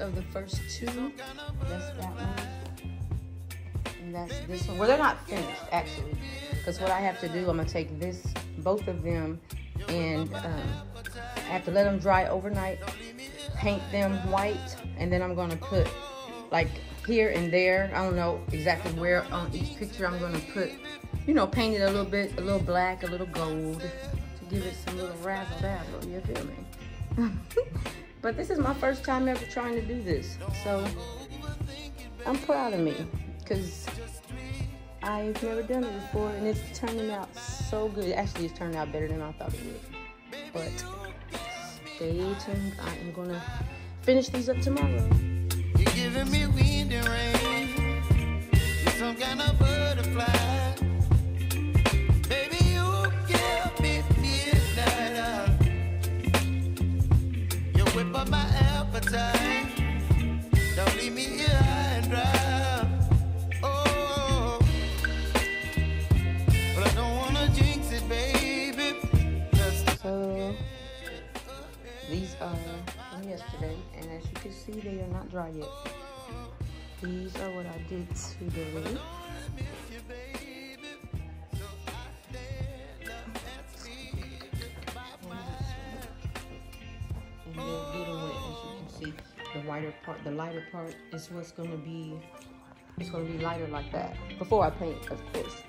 of the first two. That's that one. And that's this one. Well, they're not finished, actually. Because what I have to do, I'm going to take this, both of them, and um, I have to let them dry overnight, paint them white, and then I'm going to put, like, here and there. I don't know exactly where on each picture I'm going to put, you know, paint it a little bit, a little black, a little gold, to give it some little razzle dazzle. You feel me? but this is my first time ever trying to do this, so I'm proud of me because I've never done it before, and it's turning out so good. Actually, it's turning out better than I thought it would. But stay tuned. I am gonna finish these up tomorrow. You're giving me wind and rain. Some kind of butterfly. Dry. Oh, but I don't wanna jinx it, So these are from yesterday, and as you can see, they are not dry yet. These are what I did today. See. The whiter part, the lighter part is what's gonna be, it's gonna be lighter like that. Before I paint, of course.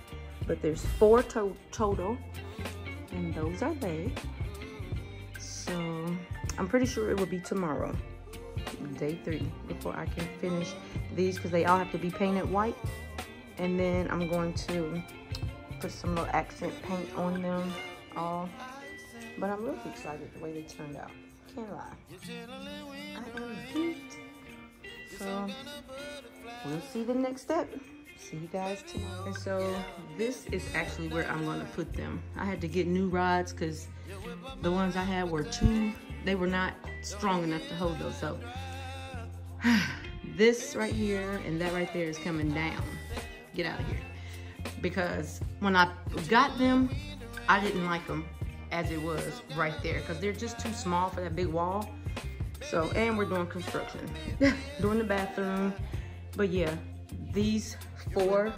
But there's four to total, and those are they. So I'm pretty sure it will be tomorrow, day three, before I can finish these because they all have to be painted white. And then I'm going to put some little accent paint on them all. But I'm really excited the way they turned out. Lie. I am geeked. So we'll see the next step. See you guys tomorrow. And so this is actually where I'm gonna put them. I had to get new rods because the ones I had were too, they were not strong enough to hold those. So this right here and that right there is coming down. Get out of here. Because when I got them, I didn't like them as it was right there because they're just too small for that big wall. So, and we're doing construction, doing the bathroom. But yeah, these four.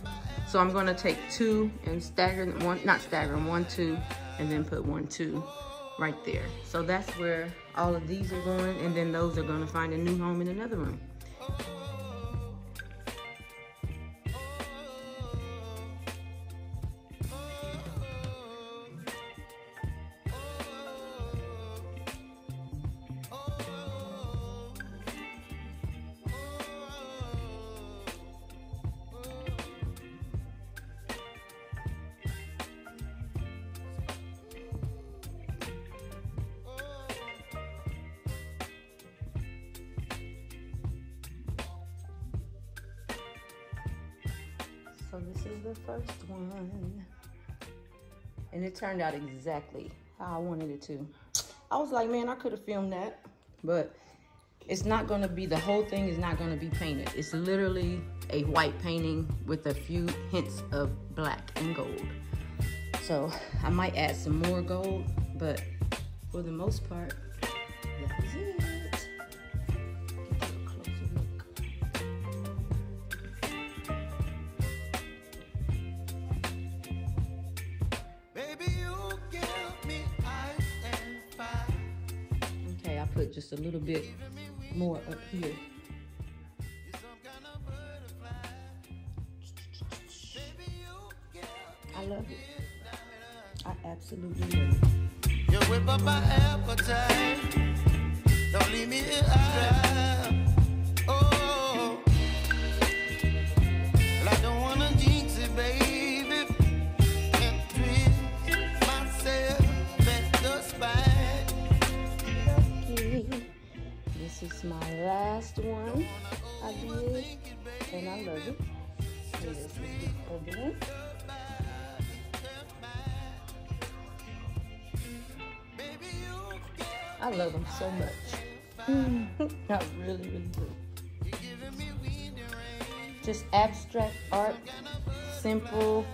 So I'm gonna take two and stagger one, not stagger one, two, and then put one, two right there. So that's where all of these are going, and then those are gonna find a new home in another room. The first one. And it turned out exactly how I wanted it to. I was like, man, I could have filmed that, but it's not gonna be, the whole thing is not gonna be painted. It's literally a white painting with a few hints of black and gold. So I might add some more gold, but for the most part, that is it. Just a little bit more up here. I love it. I absolutely love it. You whip up my appetite. Don't leave me I love them so much. I really, really do. Just abstract art, simple.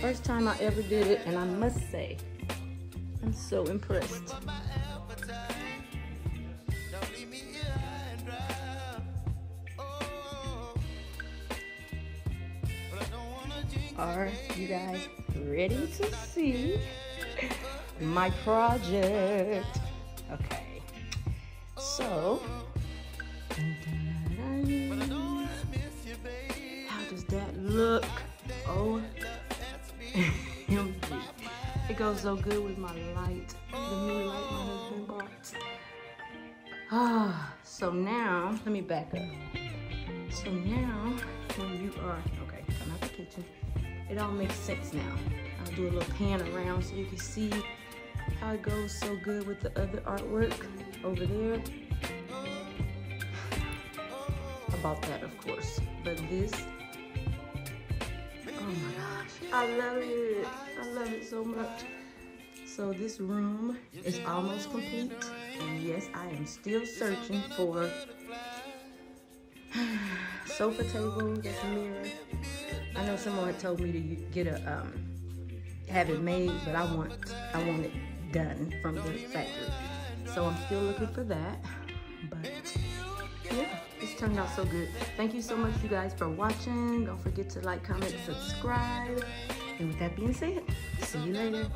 First time I ever did it, and I must say, I'm so impressed. Are you guys ready to see my project? Okay. So, how does that look? Oh, it goes so good with my light, the new light my husband bought. Ah, so now, let me back up. So now, when you are, okay, come out the kitchen, it all makes sense now. I'll do a little pan around so you can see how it goes so good with the other artwork over there. About that, of course. But this, oh my gosh, I love it. I love it so much. So this room is almost complete. And yes, I am still searching for sofa table that's a mirror. I know someone told me to get a um, have it made, but I want I want it done from the factory. So I'm still looking for that. But yeah, it's turned out so good. Thank you so much, you guys, for watching. Don't forget to like, comment, subscribe. And with that being said, see you later.